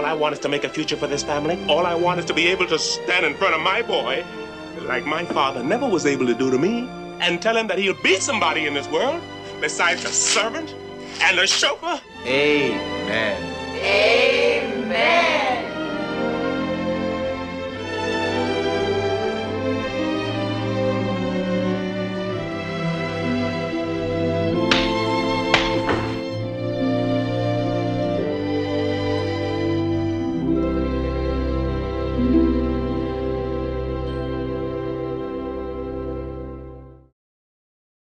All I want is to make a future for this family. All I want is to be able to stand in front of my boy, like my father never was able to do to me, and tell him that he'll be somebody in this world besides a servant and a chauffeur. Amen.